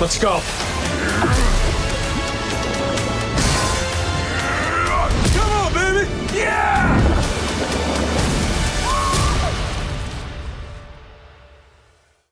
Let's go.